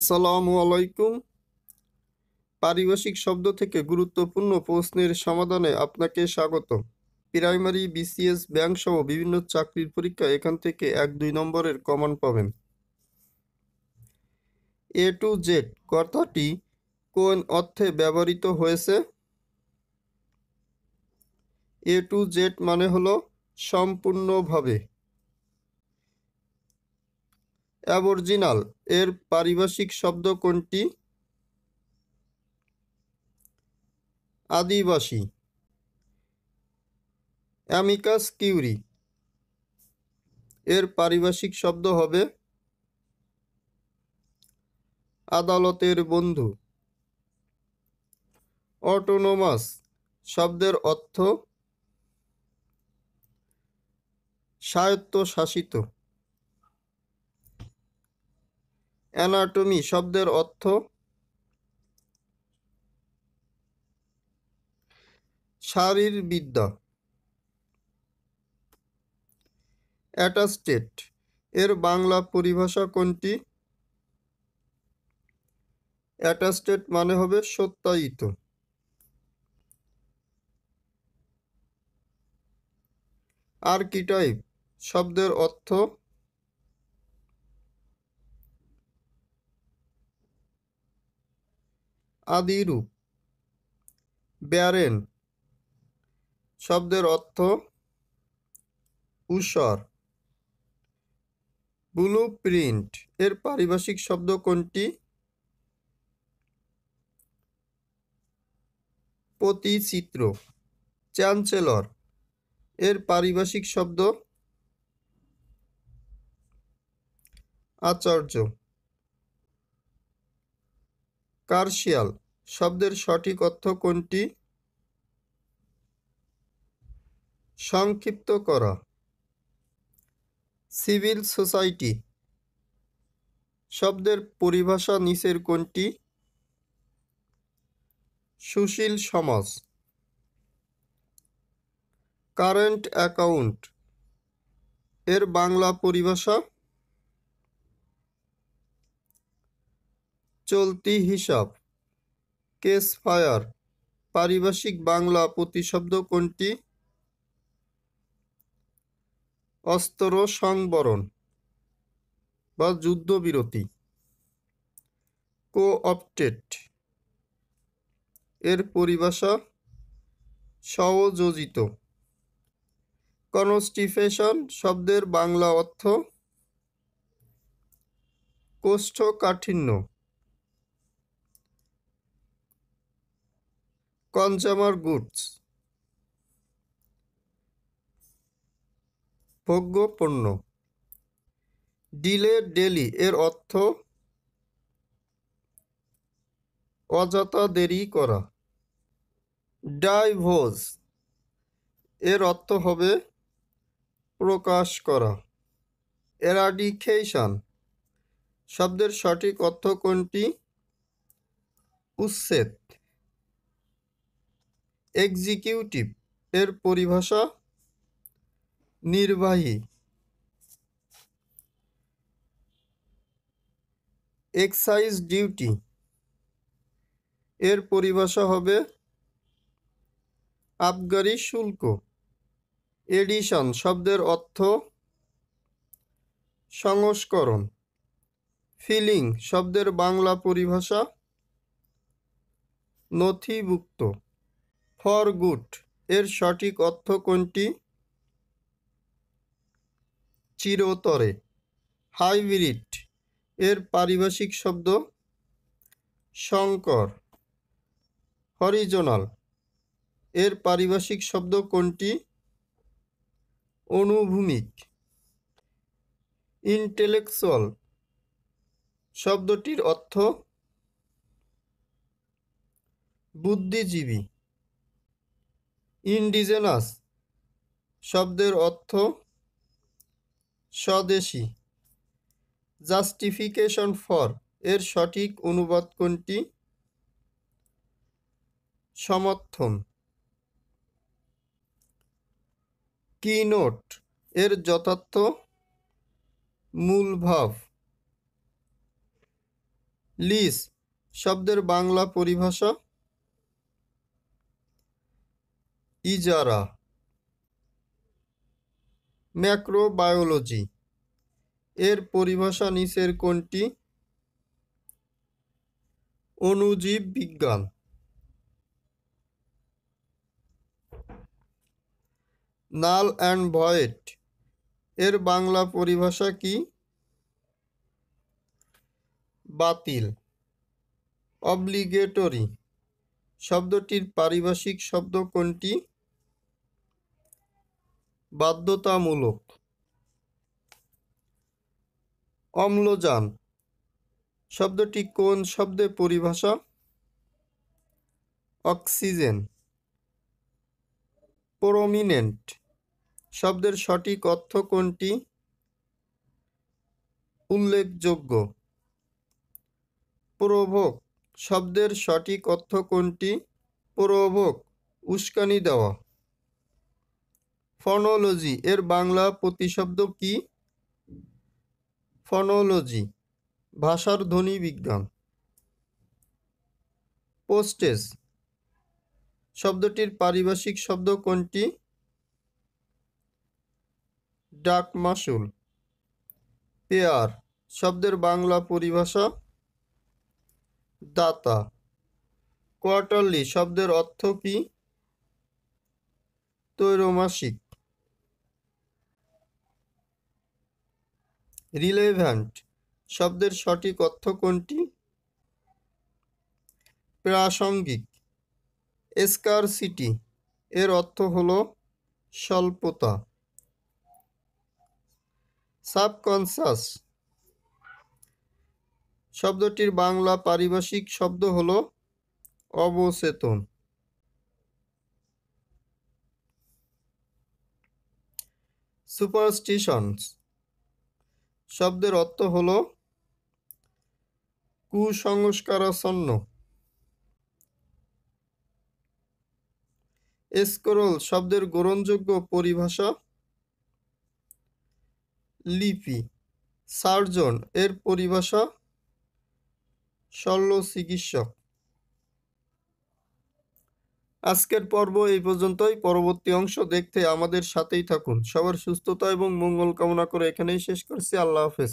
আসসালামু আলাইকুম। পারিভাষিক শব্দ থেকে গুরুত্বপূর্ণ প্রশ্নের সমাধানে আপনাকে স্বাগত। প্রাইমারি বিসিএস ব্যাংক সহ বিভিন্ন চাকরির পরীক্ষা এখান থেকে এক দুই নম্বরের কমন পাবেন। এ টু জেড কথাটি কোন অর্থে ব্যবহৃত হয়েছে? এ টু জেড মানে হলো সম্পূর্ণভাবে। অ্যাবরজিনাল এর পারিভাষিক শব্দ কোনটি? আদিবাসী। অ্যামিকাস কিউরি এর পারিভাষিক শব্দ হবে আদালতের বন্ধু। অটোনোমাস শব্দের অর্থ স্বায়ত্তশাসিত। অ্যানাটমি শব্দের অর্থ? শারীরবিদ্যা। অ্যাটাস্টেট, এর বাংলা পরিভাষা কোনটি? অ্যাটাস্টেট মানে হবে সত্যায়িত। আর্কিটাইপ শব্দের অর্থ? আদিরূপ ব্যারেন। শব্দের অর্থ উষর ব্লু প্রিন্ট এর পারিভাষিক শব্দ কোনটি? প্রতিচিত্র চ্যান্সেলর। এর পারিভাষিক শব্দ আচার্য। কার্শিয়াল শব্দের সঠিক অর্থ কোনটি? সংক্ষিপ্ত করা। সিভিল সোসাইটি শব্দের পরিভাষা নিচের কোনটি? সুশীল সমাজ কারেন্ট অ্যাকাউন্ট এর বাংলা পরিভাষা চলতি হিসাব। কেস ফায়ার পারিভাষিক বাংলা প্রতিশব্দ কোনটি? অস্ত্র সংবরণ বা যুদ্ধবিরতি। কোঅপটেড এর পরিভাষা সহযোজিত। কনস্টিফেশন শব্দের বাংলা অর্থ কোষ্ঠকাঠিন্য। Consumer goods. ভোগ্য পণ্য। ডিলে ডেলি এর অর্থ অযথা দেরি করা। ডাইভোজ এর অর্থ হবে প্রকাশ করা। এরাডিকেশন শব্দের সঠিক অর্থ কোনটি? উচ্ছেদ। এক্সিকিউটিভ এর পরিভাষা নির্বাহী। এক্সাইজ ডিউটি এর পরিভাষা হবে আবগারি শুল্ক এডিশন শব্দের অর্থ সংস্করণ ফিলিং শব্দের বাংলা পরিভাষা নথিভুক্ত। For good. এর সঠিক অর্থ কোনটি? চিরতরে। হাইব্রিড এর পারিভাষিক শব্দ শঙ্কর। হরিজোনাল। এর পারিভাষিক শব্দ কোনটি? অনুভূমিক। ইন্টেলেকচুয়াল। শব্দটির অর্থ বুদ্ধিজীবী। ইন্ডিজেনাস শব্দের অর্থ স্বদেশী। জাস্টিফিকেশন ফর এর সঠিক অনুবাদ কোনটি? সমর্থন। কিনোট এর যথার্থ মূলভাব। লিস শব্দের বাংলা পরিভাষা ইজারা। ম্যাক্রোবায়োলজি। এর পরিভাষা নিচের কোনটি? অণুজীব বিজ্ঞান। Null and void. এর বাংলা পরিভাষা কি? বাতিল। অব্লিগেটরি। শব্দটির পারিভাষিক শব্দ কোনটি? বাধ্যতামূলক। অম্লজান। শব্দটি কোন শব্দে পরিভাষা? অক্সিজেন। প্রমিনেন্ট। শব্দের সঠিক অর্থ কোনটি? উল্লেখযোগ্য। প্রভোগ। শব্দের সঠিক অর্থ কোনটি? প্রভোগ। উস্কানি দেওয়া। ফনোলজি, এর বাংলা প্রতিশব্দ কি? ফনোলজি, ভাষার ধ্বনি বিজ্ঞান। পোস্টেজ, শব্দটির পারিভাষিক শব্দ কোনটি? ডাক মাসুল পেয়ার, শব্দের বাংলা পরিভাষা। দাতা, কোয়ার্টারলি, শব্দের অর্থ কি? তৈরমাসিক। রিলেভ্যান্ট শব্দের সঠিক অর্থ কোনটি? প্রাসঙ্গিক এসকারসিটি এর অর্থ হল স্বল্পতা। সাবকনসাস শব্দটির বাংলা পারিভাষিক শব্দ হল অবচেতন। সুপারস্টিশনস শব্দের অর্থ হল কুসংস্কারাচ্ছন্ন। স্ক্রোল শব্দের গ্রহণযোগ্য পরিভাষা। লিপি সার্জন এর পরিভাষা। শল্য চিকিৎসক আজকের পর্ব এই পর্যন্তই। পরবর্তী অংশ দেখতে আমাদের সাথেই থাকুন। সবার সুস্থতা এবং মঙ্গল কামনা করে এখানেই শেষ করছি। আল্লাহ হাফেজ।